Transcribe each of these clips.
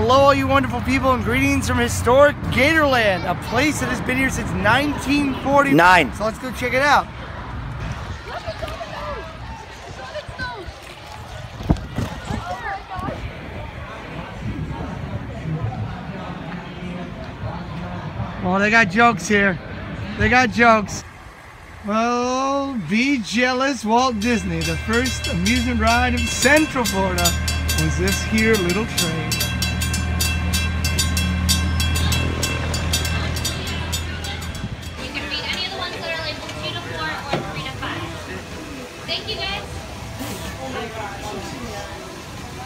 Hello, all you wonderful people, and greetings from historic Gatorland, a place that has been here since 1949. So let's go check it out. Well, they got jokes here. They got jokes. Well, be jealous, Walt Disney. The first amusement ride in Central Florida was this here little train. Thank you guys.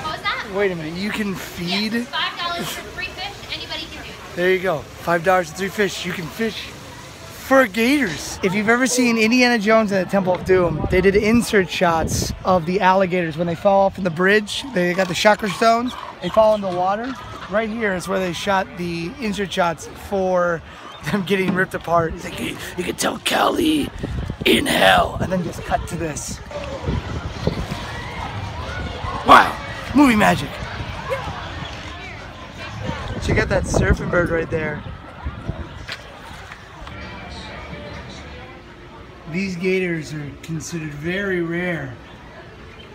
What was that? Wait a minute, you can feed? Yes, $5 for free fish. Anybody can do it. There you go. Five dollars and three fish. You can fish for gators. If you've ever seen Indiana Jones and the Temple of Doom, they did insert shots of the alligators when they fall off from the bridge. They got the Sankara stones. They fall in the water. Right here is where they shot the insert shots for them getting ripped apart. It's like you, you can tell Kelly in hell, and then just cut to this. Wow, movie magic. Check out that surfing bird right there. These gators are considered very rare.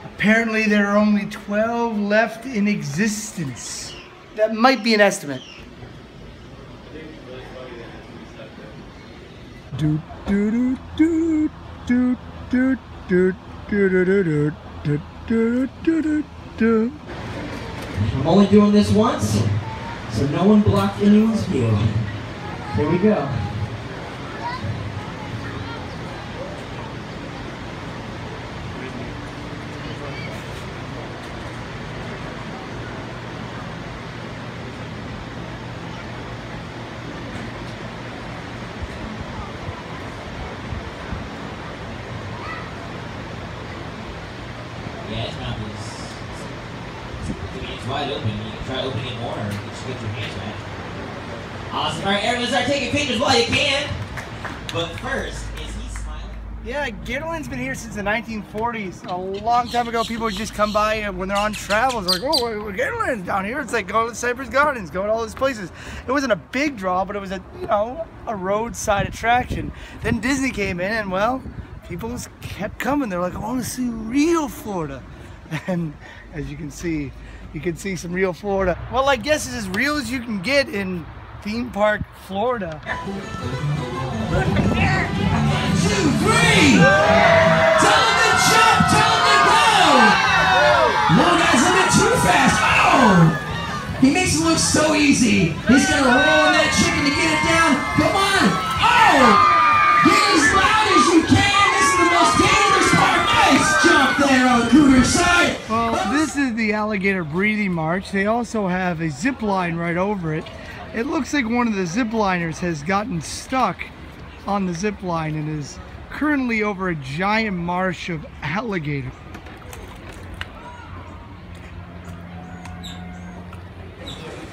Apparently, there are only 12 left in existence. That might be an estimate. Do do do do do do do do do do do do do do do do. I'm only doing this once, so no one blocked anyone's view. Here we go. Yeah, his mouth is. I mean, it's wide open. You can try opening it more, or you just get your hands wet. Awesome. All right, everyone, start taking pictures while you can. But first, is he smiling? Yeah, Gatorland's been here since the 1940s. A long time ago, people would just come by and when they're on travels, like, oh, well, Gatorland's down here. It's like going to Cypress Gardens, going to all these places. It wasn't a big draw, but it was a, you know, a roadside attraction. Then Disney came in and, well, people just kept coming. They're like, I want to see real Florida. And as you can see, you can see some real Florida. Well, I guess it's as real as you can get in theme park Florida. Two, three! Tell him to jump! Tell him to go! Guys, too fast. Oh! He makes it look so easy. He's gonna roll in that chicken to get it down. Come the alligator breathing march. They also have a zip line right over it. It looks like one of the zip liners has gotten stuck on the zip line and is currently over a giant marsh of alligator.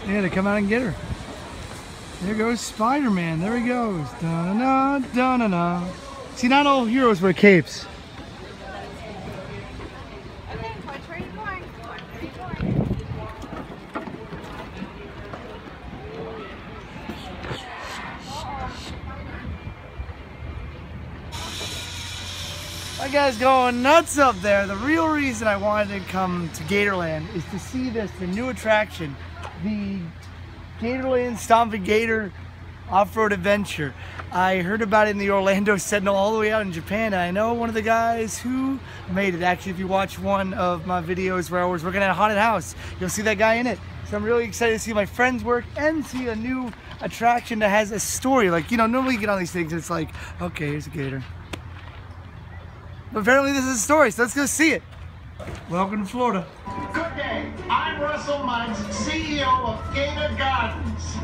Yeah, to come out and get her. There goes Spider-Man. There he goes. Da-na-na, da-na-na. See, not all heroes wear capes. My guy's going nuts up there. The real reason I wanted to come to Gatorland is to see this, the new attraction, the Gatorland Stomping Gator off-road adventure. I heard about it in the Orlando Sentinel all the way out in Japan. I know one of the guys who made it. Actually, if you watch one of my videos where I was working at a haunted house, you'll see that guy in it. So I'm really excited to see my friends work and see a new attraction that has a story. Like, you know, normally you get on these things, it's like, okay, here's a gator. But apparently this is a story, so let's go see it. Welcome to Florida. Good day. I'm Russell Muggs, CEO of Gator Gardens.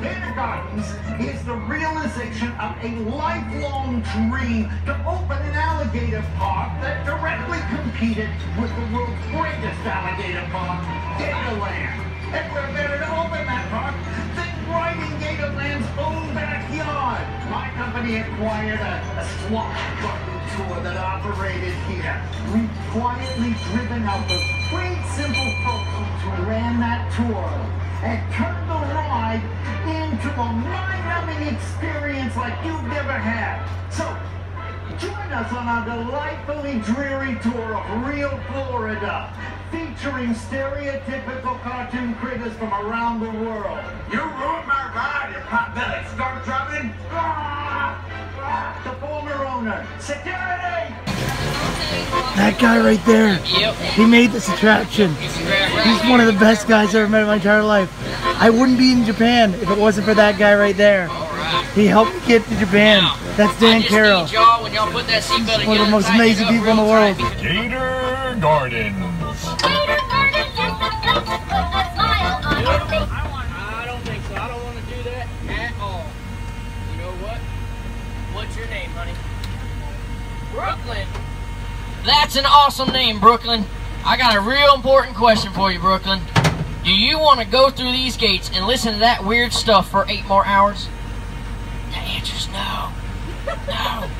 Gator Gardens is the realization of a lifelong dream to open an alligator park that directly competed with the world's greatest alligator park, Gatorland. And we're better to open that park than right in Gatorland's own backyard. My company acquired a, a garden tour that operated here. We've quietly driven out the great simple folks who ran that tour and turned the ride into a mind-numbing experience like you've never had. So, join us on our delightfully dreary tour of real Florida, featuring stereotypical cartoon critters from around the world. You ruined my ride, you potbelly. Start That guy right there. Yep. He made this attraction. You can grab right He's one of the best guys I've ever met in my entire life. I wouldn't be in Japan if it wasn't for that guy right there. He helped me get to Japan. Now, That's Dan Carro. need y'all, when y'all put that seatbelt One of the most amazing people in the world. tight. Gator Gardens. Brooklyn. That's an awesome name, Brooklyn. I got a real important question for you, Brooklyn. Do you want to go through these gates and listen to that weird stuff for eight more hours? The answer's no. No.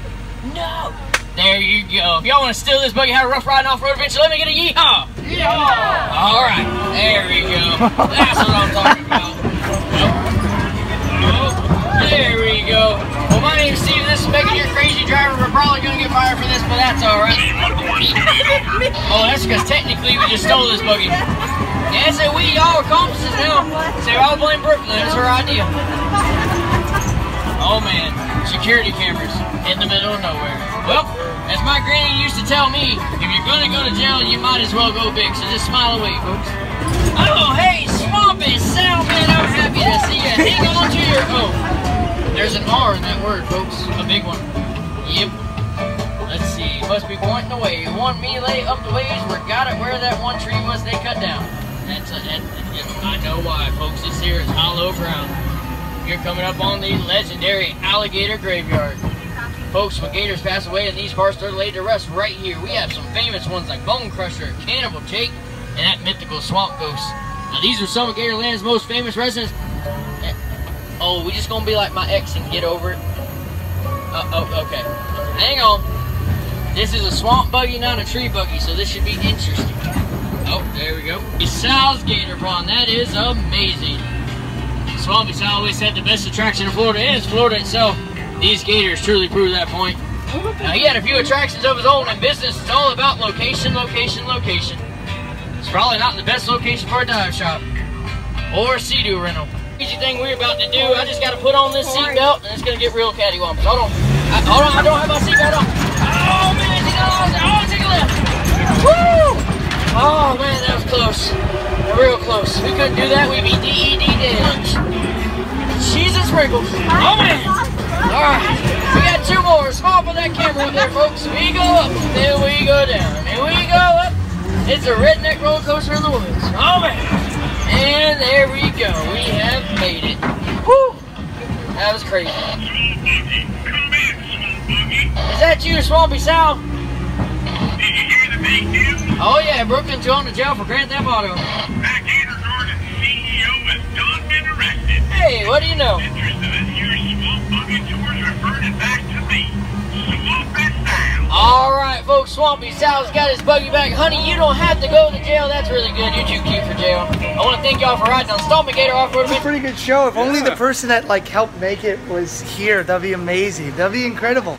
No. There you go. If y'all want to steal this buggy, have a rough ride and off-road adventure, let me get a yeehaw. Yeehaw. All right. There we go. That's what I'm talking about. Oh, that's because technically we just stole this buggy. Yeah, so we all accomplices now. So I'll blame Brooklyn. It's her idea. Oh man, security cameras in the middle of nowhere. Well, as my granny used to tell me, if you're gonna go to jail, you might as well go big. So just smile away, folks. Oh, hey, Swampy Sal, man, I'm happy to see you. Hang on to your oh. There's an R in that word, folks. A big one. Yep. Must be pointing the away. One me lay up the ways. We got it where that one tree was they cut down. That's a, that, that- I know why, folks. This here is hollow ground. You're coming up on the legendary alligator graveyard. Folks, when gators pass away in these parts, they're laid to rest right here. We have some famous ones like Bone Crusher, Cannibal Jake, and that mythical Swamp Ghost. Now, these are some of Gatorland's most famous residents. Eh, Oh, we just gonna be like my ex and get over it? Uh, oh, okay. Hang on. This is a swamp buggy, not a tree buggy, so this should be interesting. Oh, there we go. It's Sal's Gator Pond. That is amazing. Swampy Sal always said the best attraction in Florida is Florida itself. These gators truly prove that point. Now, he had a few attractions of his own, and business is all about location, location, location. It's probably not the best location for a dive shop or a sea-doo rental. Easy thing we're about to do, I just got to put on this seatbelt, and it's going to get real cattywampus. Hold on. I, hold on, I don't have my seatbelt on. Woo! Oh, man, that was close. Real close. We couldn't do that. We'd be DED dead. Cheese and sprinkles. Oh, man. All right. We got two more. Small for that camera up there, folks. We go up, then we go down, and we go up. It's a redneck roller coaster in the woods. Oh, man. And there we go. We have made it. Woo! That was crazy. Is that you, Swampy Sal? Did you hear the big news? Oh yeah, Brooklyn's going to jail for Grand Theft Auto. That Gator Gardens CEO has done been arrested. Hey, what do you know? Interest of this year's swamp buggy tours reverted back to the Swampy Sound. All right, folks, Swampy Sal's got his buggy back. Honey, you don't have to go to jail. That's really good. You're too cute for jail. I want to thank y'all for riding on Stomping Gator Off-Road It was a pretty good show. If only the person that like helped make it was here, that'd be amazing. That'd be incredible.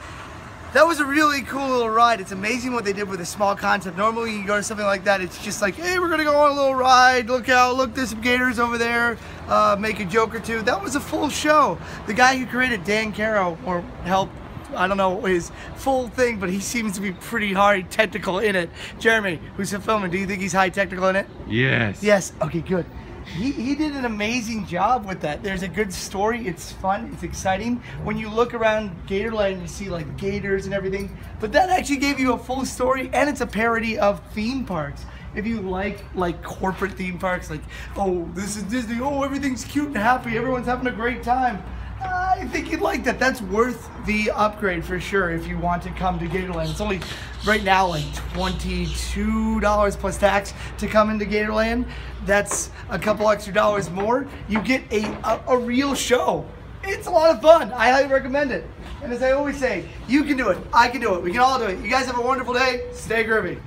That was a really cool little ride. It's amazing what they did with a small concept. Normally, you go to something like that, it's just like, hey, we're gonna go on a little ride. Look out! Look, there's some gators over there. Uh, make a joke or two. That was a full show. The guy who created Dan Carro or helped. I don't know his full thing, but he seems to be pretty hard technical in it. Jeremy, who's the filming, do you think he's high technical in it? Yes. Yes. Okay, good. He, he did an amazing job with that. There's a good story. It's fun. It's exciting. When you look around Gatorland, you see like gators and everything. But that actually gave you a full story, and it's a parody of theme parks. If you like like corporate theme parks, like oh this is Disney, oh everything's cute and happy, everyone's having a great time. I think you'd like that. That's worth the upgrade for sure if you want to come to Gatorland. It's only right now like $22 plus tax to come into Gatorland. That's a couple extra dollars more. You get a, a, a real show. It's a lot of fun. I highly recommend it. And as I always say, you can do it. I can do it. We can all do it. You guys have a wonderful day. Stay groovy.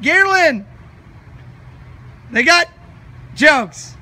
Gatorland! They got jokes.